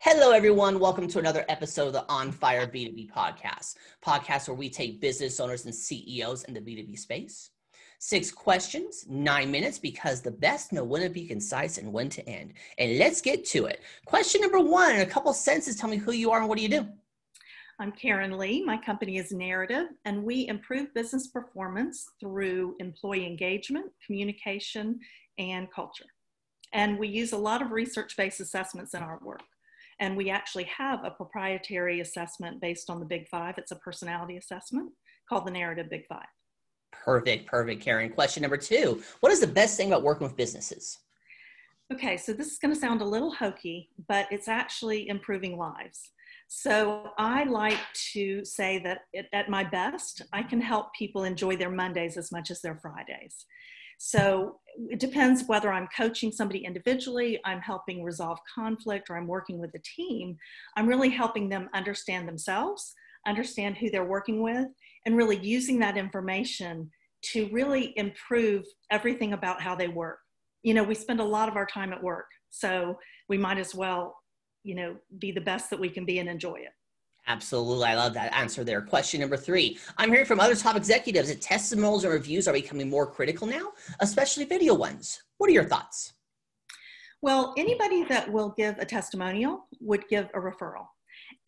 Hello, everyone. Welcome to another episode of the On Fire B2B podcast, podcast where we take business owners and CEOs in the B2B space. Six questions, nine minutes, because the best know when to be concise and when to end. And let's get to it. Question number one, in a couple sentences, tell me who you are and what do you do? I'm Caryn Lee. My company is Narrative, and we improve business performance through employee engagement, communication, and culture. And we use a lot of research based assessments in our work. And we actually have a proprietary assessment based on the Big Five. It's a personality assessment called the Narrative Big Five. Perfect, perfect, Caryn. Question number two What is the best thing about working with businesses? Okay, so this is going to sound a little hokey, but it's actually improving lives. So I like to say that at my best, I can help people enjoy their Mondays as much as their Fridays. So it depends whether I'm coaching somebody individually, I'm helping resolve conflict, or I'm working with a team. I'm really helping them understand themselves, understand who they're working with, and really using that information to really improve everything about how they work. You know, we spend a lot of our time at work, so we might as well, you know, be the best that we can be and enjoy it. Absolutely. I love that answer there. Question number three. I'm hearing from other top executives that testimonials and reviews are becoming more critical now, especially video ones. What are your thoughts? Well, anybody that will give a testimonial would give a referral.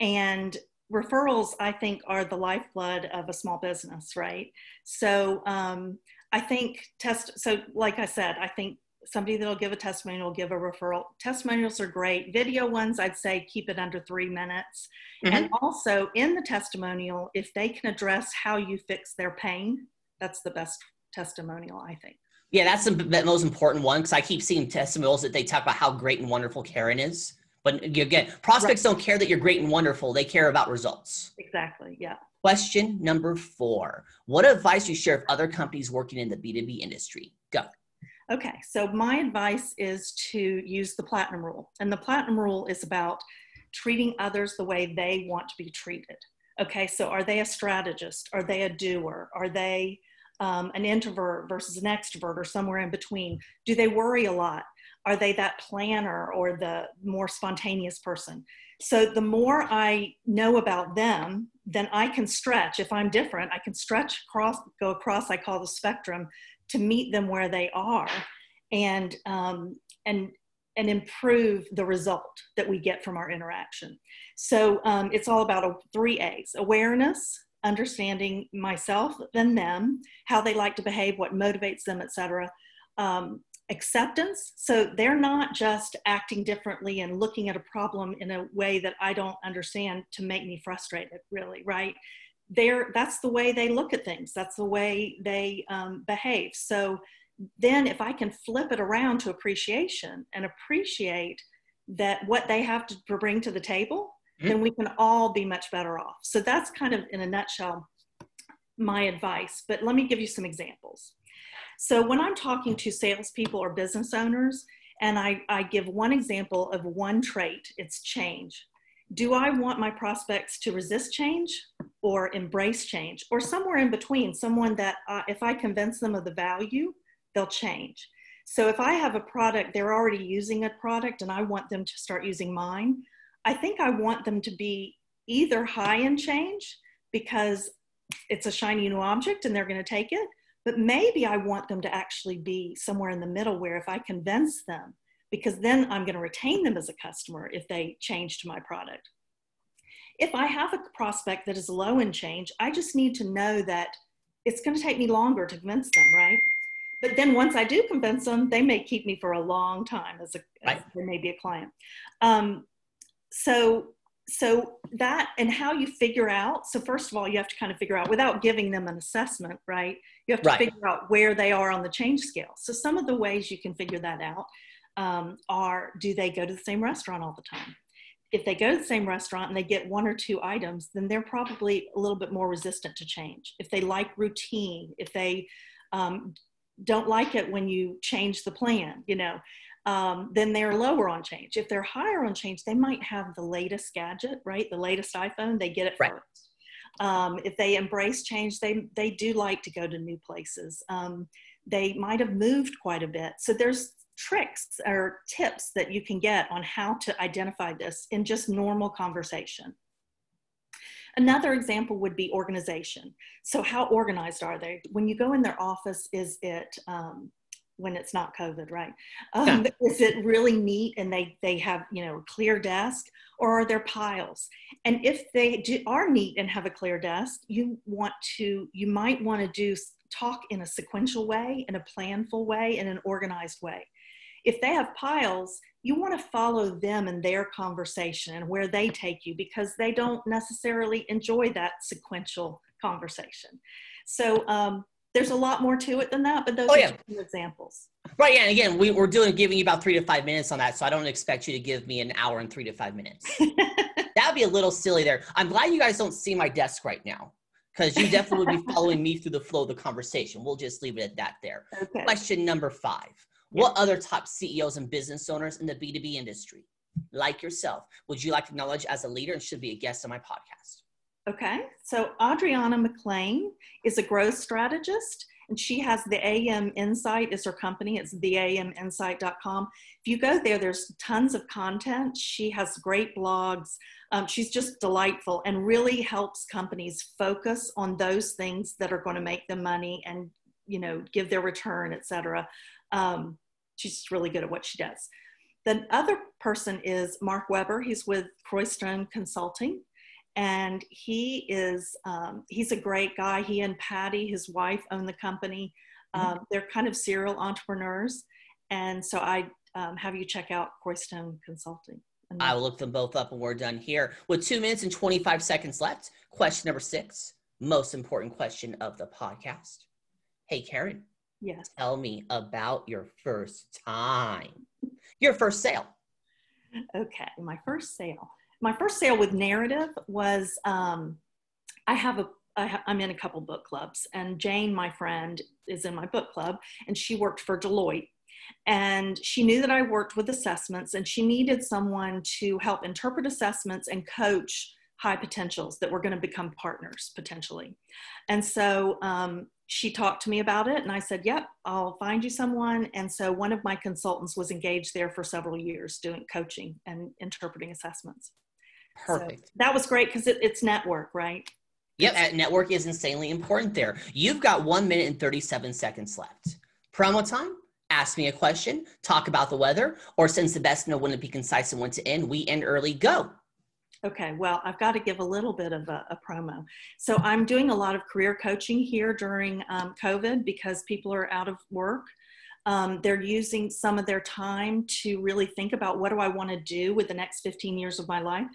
And referrals, I think, are the lifeblood of a small business, right? So um, I think test, so like I said, I think somebody that'll give a testimonial will give a referral. Testimonials are great. Video ones, I'd say keep it under three minutes. Mm-hmm. And also in the testimonial, if they can address how you fix their pain, that's the best testimonial, I think. Yeah, that's the most important one because I keep seeing testimonials that they talk about how great and wonderful Caryn is. But again, prospects right. don't care that you're great and wonderful. They care about results. Exactly. Yeah. Question number four What advice do you share with other companies working in the B2B industry? Go. Okay, so my advice is to use the platinum rule. And the platinum rule is about treating others the way they want to be treated. Okay, so are they a strategist? Are they a doer? Are they um, an introvert versus an extrovert or somewhere in between? Do they worry a lot? Are they that planner or the more spontaneous person? So the more I know about them, then I can stretch. If I'm different, I can stretch across, go across, I call the spectrum to meet them where they are and um, and and improve the result that we get from our interaction. So um, it's all about a, three a's awareness understanding myself and them how they like to behave what motivates them etc um, acceptance so they're not just acting differently and looking at a problem in a way that i don't understand to make me frustrated really right they're that's the way they look at things. That's the way they um, behave. So then if i can flip it around to appreciation and appreciate that what they have to bring to the table mm-hmm. then we can all be much better off. So that's kind of in a nutshell my advice. But let me give you some examples. So when i'm talking to salespeople or business owners and I, I give one example of one trait it's change do I want my prospects to resist change or embrace change or somewhere in between, someone that uh, if I convince them of the value, they'll change. So if I have a product, they're already using a product and I want them to start using mine, I think I want them to be either high in change because it's a shiny new object and they're going to take it, but maybe I want them to actually be somewhere in the middle where if I convince them because then I'm going to retain them as a customer if they change to my product. If I have a prospect that is low in change, I just need to know that it's going to take me longer to convince them, right? But then once I do convince them, they may keep me for a long time as a right. as they may be a client. Um, so so that and how you figure out so first of all you have to kind of figure out without giving them an assessment right you have to right. figure out where they are on the change scale so some of the ways you can figure that out um, are do they go to the same restaurant all the time? If they go to the same restaurant and they get one or two items, then they're probably a little bit more resistant to change. If they like routine, if they um, don't like it when you change the plan, you know, um, then they're lower on change. If they're higher on change, they might have the latest gadget, right? The latest iPhone, they get it right. first. Um, if they embrace change, they they do like to go to new places. Um, they might have moved quite a bit. So there's tricks or tips that you can get on how to identify this in just normal conversation. Another example would be organization. So, how organized are they? When you go in their office, is it um, when it's not COVID, right? Um, yeah. Is it really neat and they they have you know a clear desk, or are there piles? And if they do, are neat and have a clear desk, you want to you might want to do talk in a sequential way, in a planful way, in an organized way. If they have piles, you want to follow them in their conversation and where they take you because they don't necessarily enjoy that sequential conversation. So um, there's a lot more to it than that, but those oh, are yeah. two examples. Right. Yeah. And again, we, we're doing giving you about three to five minutes on that. So I don't expect you to give me an hour and three to five minutes. That'd be a little silly there. I'm glad you guys don't see my desk right now because you definitely would be following me through the flow of the conversation. We'll just leave it at that there. Okay. Question number five. What other top CEOs and business owners in the B2B industry, like yourself, would you like to acknowledge as a leader and should be a guest on my podcast? Okay, so Adriana McLean is a growth strategist and she has the AM Insight is her company. It's theaminsight.com. If you go there, there's tons of content. She has great blogs. Um, she's just delightful and really helps companies focus on those things that are going to make them money and you know give their return, et cetera. Um, she's really good at what she does. The other person is Mark Weber. He's with Croystone Consulting, and he is um, he's a great guy. He and Patty, his wife, own the company. Mm-hmm. Um, they're kind of serial entrepreneurs, and so I um, have you check out Croystone Consulting. I will look them both up when we're done here. With two minutes and 25 seconds left, question number six, most important question of the podcast. Hey, Caryn, Yes. Tell me about your first time, your first sale. Okay, my first sale. My first sale with Narrative was um, I have a I I'm in a couple book clubs, and Jane, my friend, is in my book club, and she worked for Deloitte. And she knew that I worked with assessments, and she needed someone to help interpret assessments and coach high potentials that were going to become partners potentially. And so um, she talked to me about it and I said, Yep, I'll find you someone. And so one of my consultants was engaged there for several years doing coaching and interpreting assessments. Perfect. So that was great because it, it's network, right? Yep, network is insanely important there. You've got one minute and 37 seconds left. Promo time, ask me a question, talk about the weather, or since the best know when to be concise and when to end, we end early, go. Okay, well, I've got to give a little bit of a, a promo. So I'm doing a lot of career coaching here during um, COVID because people are out of work. Um, they're using some of their time to really think about what do I want to do with the next 15 years of my life.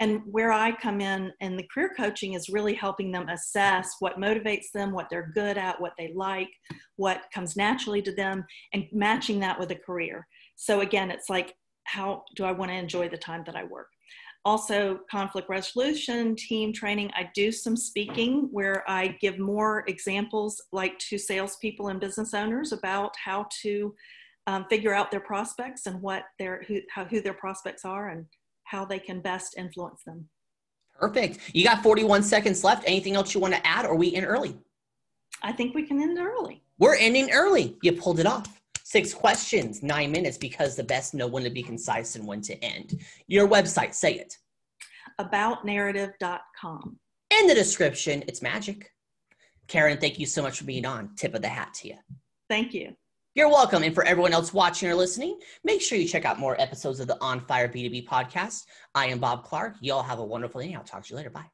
And where I come in and the career coaching is really helping them assess what motivates them, what they're good at, what they like, what comes naturally to them, and matching that with a career. So again, it's like, how do I want to enjoy the time that I work? Also conflict resolution, team training. I do some speaking where I give more examples, like to salespeople and business owners, about how to um, figure out their prospects and what their who, how, who their prospects are and how they can best influence them. Perfect. You got 41 seconds left. Anything else you want to add, or we in early? I think we can end early. We're ending early. You pulled it off. Six questions, nine minutes, because the best know when to be concise and when to end. Your website, say it. Aboutnarrative.com. In the description, it's magic. Caryn, thank you so much for being on. Tip of the hat to you. Thank you. You're welcome. And for everyone else watching or listening, make sure you check out more episodes of the On Fire B2B podcast. I am Bob Clark. Y'all have a wonderful day. I'll talk to you later. Bye.